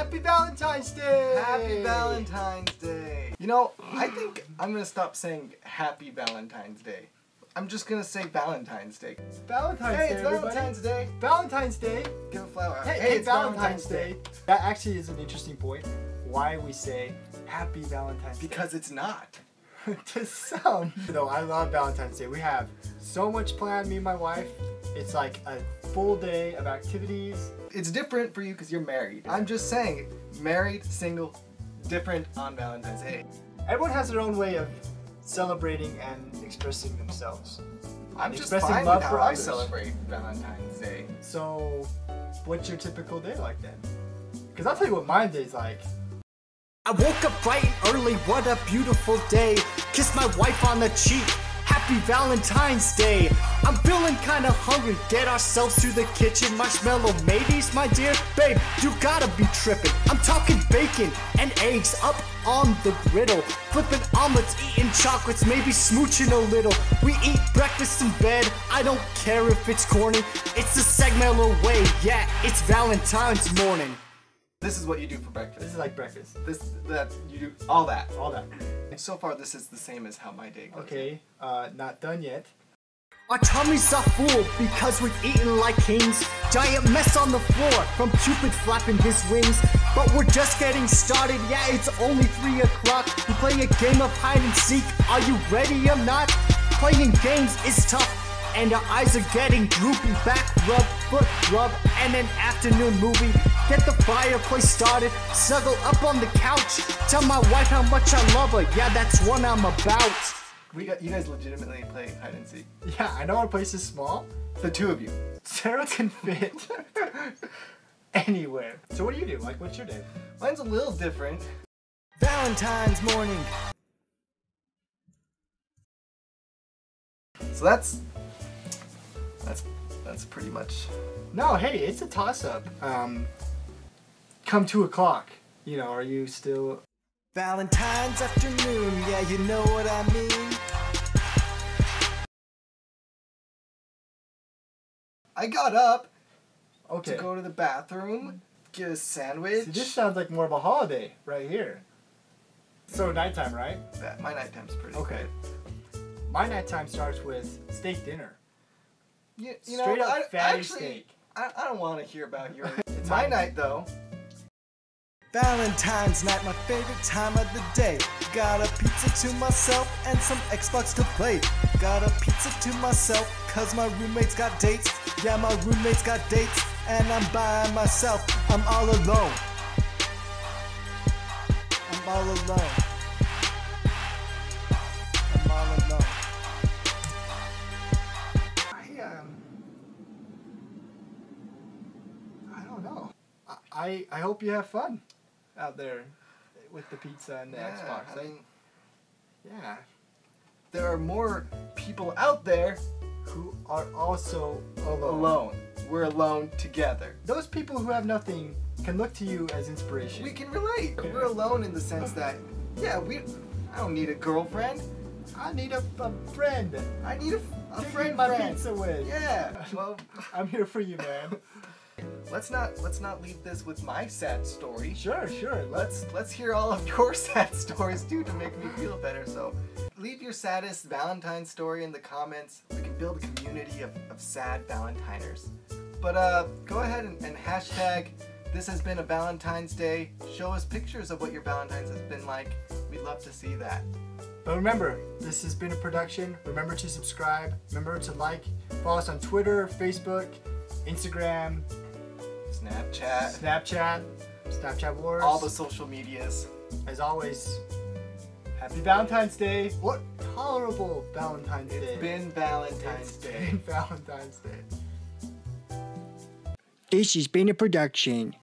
Happy Valentine's Day! Happy Valentine's Day. You know, I think I'm gonna stop saying Happy Valentine's Day. I'm just gonna say Valentine's Day. It's Valentine's Hey, Day, Hey, it's everybody. Valentine's Day. Valentine's Day. Give a flower. Hey, hey, Valentine's Day. That actually is an interesting point. Why we say Happy Valentine's Day. Because it's not. to some. No, I love Valentine's Day. We have so much planned, me and my wife. It's like a full day of activities. It's different for you because you're married. I'm just saying, married, single, different on Valentine's Day. Everyone has their own way of celebrating and expressing themselves. I'm just Expressing fine love with for how I others. celebrate Valentine's Day. So, what's your typical day like then? Because I'll tell you what my day's like. I woke up bright and early, what a beautiful day. Kissed my wife on the cheek, happy Valentine's Day. I'm feeling kinda hungry, get ourselves to the kitchen. Marshmallow mateys, my dear babe, you gotta be tripping. I'm talking bacon and eggs up on the griddle. Flipping omelets, eating chocolates, maybe smooching a little. We eat breakfast in bed, I don't care if it's corny. It's the Seegmiller way, yeah, it's Valentine's morning. This is what you do for breakfast. This is like breakfast. This, that, you do all that. All that. So far, this is the same as how my day goes. Okay, uh, not done yet. Our tummies are full because we've eaten like kings. Giant mess on the floor from Cupid flapping his wings. But we're just getting started, yeah, it's only 3 o'clock. We play a game of hide and seek. Are you ready or not? Playing games is tough. And our eyes are getting droopy. Back rub, foot rub, and an afternoon movie. Get the fireplace started, snuggle up on the couch. Tell my wife how much I love her. Yeah, that's what I'm about. We got you guys legitimately play hide and seek. Yeah, I know our place is small. The two of you. Sarah can fit anywhere. So what do you do? Like, what's your day? Mine's a little different. Valentine's morning. So that's that's that's pretty much. No, hey, it's a toss-up. Um, come two o'clock. You know, are you still? Valentine's afternoon, yeah, you know what I mean. I got up Okay. to go to the bathroom, get a sandwich. See, this sounds like more of a holiday right here. So mm. nighttime, right? That- my nighttime's pretty. Okay. My nighttime starts with steak dinner. You, you know, up I, fatty actually, steak. I, I don't want to hear about your. It's my night though. Valentine's night, my favorite time of the day. Got a pizza to myself and some Xbox to play. Got a pizza to myself, cause my roommates got dates. Yeah, my roommates got dates, and I'm by myself. I'm all alone. I'm all alone. I'm all alone. I um. I don't know. I I, I hope you have fun out there with the pizza and the Yeah, Xbox. I mean, yeah. there are more people out there Who are also alone. alone. We're alone together. Those people who have nothing can look to you as inspiration. We can relate. We're alone in the sense that, yeah, we. I don't need a girlfriend. I need a, a friend. I need a, a friend. my friend. pizza with. Yeah. Well, I'm here for you, man. let's not let's not leave this with my sad story. sure, sure. Let's. Let's hear all of your sad stories too to make me feel better. So leave your saddest Valentine story in the comments. We can build a community of, of sad Valentiners. But uh go ahead and, and hashtag this has been a Valentine's Day. Show us pictures of what your Valentine's has been like. We'd love to see that. But remember, this has been a production. Remember to subscribe. Remember to like. Follow us on Twitter, Facebook, Instagram, Snapchat, Snapchat, Snapchat Wars. all the social medias. As always, happy Valentine's Day. What tolerable Valentine's Day. It's been Valentine's It's Day. been Valentine's Day. This has been a production.